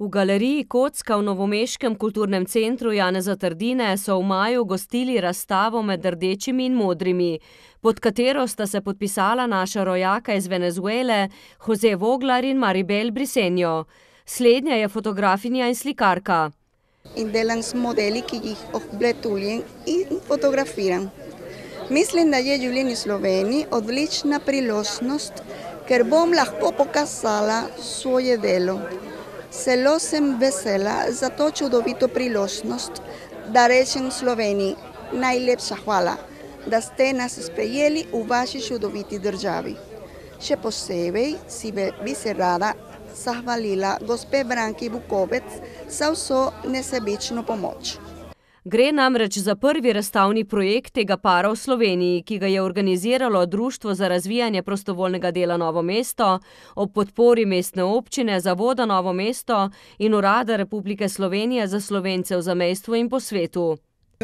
V galeriji Kocka v novomeškem kulturnem centru Janeza Trdine so v maju gostili razstavo med rdečimi in modrimi, pod katero sta se podpisala naša rojaka iz Venezuele, Jose Voglar in Maribel Briseño. Slednja je fotografinja in slikarka. In delam s modeli, ki jih obletujem in fotografiram. Mislim, da je življenje v Sloveniji odlična priložnost, ker bom lahko pokazala svoje delo. Zelo sem vesela za to čudovito priložnost, da rečem Sloveniji najlepša hvala, da ste nas sprejeli v vaši čudoviti državi. Še posebej si bi se rada zahvalila gospe Branki Bukovec za vso nesebično pomoč. Gre namreč za prvi razstavni projekt tega para v Sloveniji, ki ga je organiziralo Društvo za razvijanje prostovoljnega dela Novo mesto ob podpori Mestne občine, Zavoda Novo mesto in Urada Republike Slovenije za Slovence v zamejstvu in po svetu.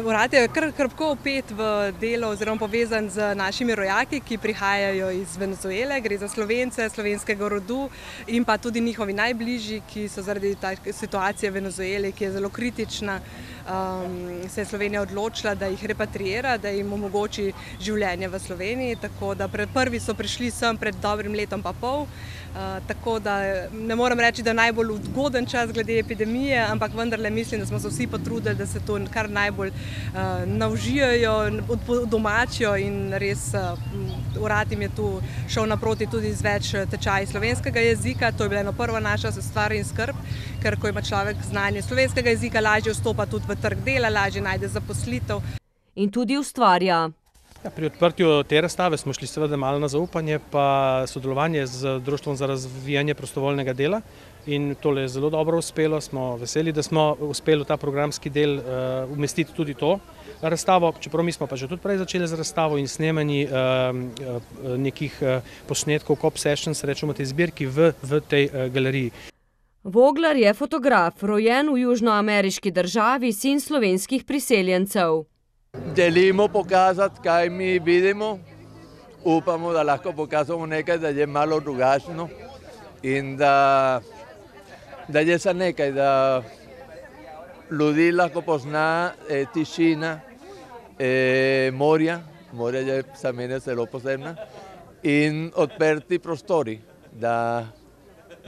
Urad je kar krpko vpet v delo oziroma povezan z našimi rojaki, ki prihajajo iz Venezuele. Gre za Slovence, slovenskega rodu in pa tudi njihovi najbližji, ki so zaradi situacije v Venezueli, ki je zelo kritična, se je Slovenija odločila, da jih repatriira, da jim omogoči življenje v Sloveniji. Tako da prvi so prišli sem pred dobrim letom pa pol. Tako da ne morem reči, da je najbolj ugoden čas glede epidemije, ampak vendarle mislim, da smo se vsi potrudili, da se to kar najbolj naužijajo, domačijo in res urad jim je tu šel naproti tudi z več tečaji slovenskega jezika. To je bila ena prva naša stvar in skrb, ker ko ima človek znanje slovenskega jezika, lažje vstopa tudi v trg dela, lažje najde zaposlitev. In tudi ustvarja. Ja, pri odprtju te razstave smo šli seveda malo na zaupanje, pa sodelovanje z Društvom za razvijanje prostovoljnega dela in tole je zelo dobro uspelo. Smo veseli, da smo uspeli v ta programski del uh, umestiti tudi to razstavo, čeprav mi smo pa že tudi prej začeli z razstavo in snemanji uh, nekih uh, posnetkov, cop sessions, rečemo tej zbirki v, v tej uh, galeriji. Voglar je fotograf, rojen v južnoameriški državi, sin slovenskih priseljencev. Želimo pokazati, kaj mi vidimo. Upamo, da lahko pokažemo nekaj, da je malo drugačno in da, da je za nekaj, da ljudi lahko pozna eh, tišina, eh, morja, morja je za mene zelo posebna, in odprti prostori, da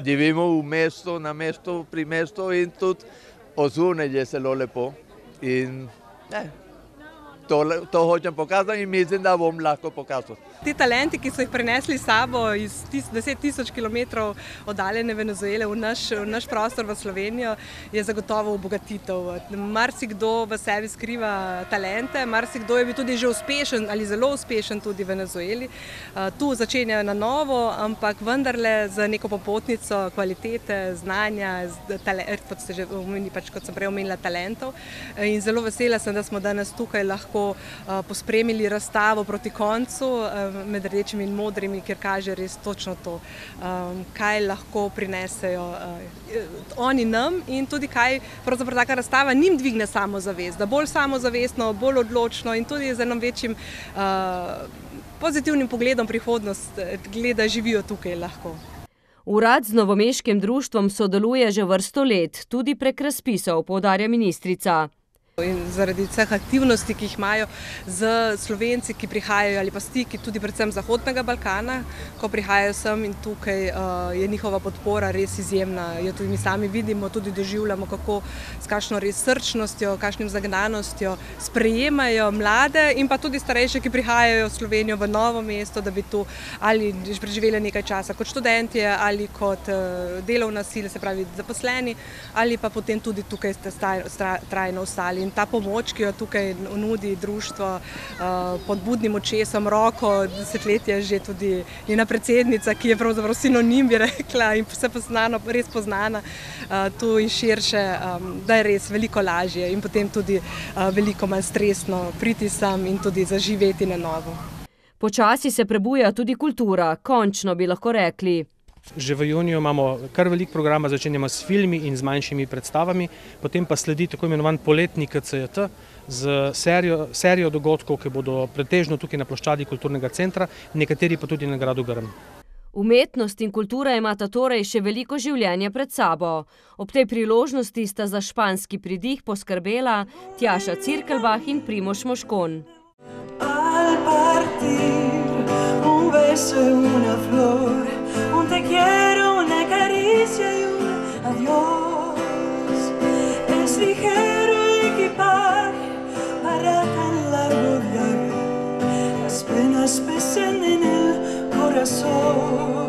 živimo v mestu, na mestu, pri mestu in tudi ozune je zelo lepo. In, eh, to, to hočem pokazati in mislim, da bom lahko pokazal. Ti talenti, ki so jih prenesli s sabo iz 10 tisoč km oddaljene Venezuele v naš, v naš prostor v Slovenijo, je zagotovo obogatitev. Marsikdo v sebi skriva talente, marsikdo je bil tudi že uspešen ali zelo uspešen tudi v Venezueli. Tu začenjajo na novo, ampak vendarle z neko popotnico kvalitete, znanja, kot ste že pač kot sem prej omenila, talentov. In zelo vesela sem, da smo danes tukaj lahko pospremili razstavo proti koncu med rdečimi in modrimi, ker kaže res točno to, um, kaj lahko prinesejo uh, oni nam in tudi kaj pravzaprav taka razstava njim dvigne samozavest, da bolj samozavestno, bolj odločno in tudi z enim večjim pozitivnim pogledom prihodnost gleda, živijo tukaj lahko. Urad z novomeškim društvom sodeluje že vrsto let, tudi prek razpisov, poudarja ministrica. In zaradi vseh aktivnosti, ki jih imajo z slovenci, ki prihajajo ali pa stiki tudi predvsem Zahodnega Balkana, ko prihajajo sem in tukaj uh, je njihova podpora res izjemna. Jo tudi mi sami vidimo, tudi doživljamo, kako s kakšno res srčnostjo, kakšnim zagnanostjo sprejemajo mlade in pa tudi starejše, ki prihajajo v Slovenijo v novo mesto, da bi tu ali preživeli nekaj časa kot študentje ali kot uh, delovna sila, se pravi zaposleni, ali pa potem tudi tukaj trajno ostali in ta pomoč, ki jo tukaj nudi društvo uh, pod budnim očesom, roko, desetletje že tudi njena predsednica, ki je pravzaprav sinonim, bi rekla, in vse poznano, res poznana uh, tu in širše, um, da je res veliko lažje in potem tudi uh, veliko manj stresno priti sem in tudi zaživeti na novo. Počasi se prebuja tudi kultura, končno bi lahko rekli. Že v juniju imamo kar veliko programa, začenjamo s filmi in z manjšimi predstavami, potem pa sledi tako imenovan poletni KCJT z serijo, serijo dogodkov, ki bodo pretežno tukaj na ploščadi kulturnega centra, nekateri pa tudi na gradu Grm. Umetnost in kultura imata torej še veliko življenja pred sabo. Ob tej priložnosti sta za španski pridih poskrbela Tjaša Cirkelbah in Primoš Moškon. Al partir, un beso y una flor, te quiero, una caricia y un adiós. Es ligero equipaje para tan largo viaje, las penas pesan en el corazón.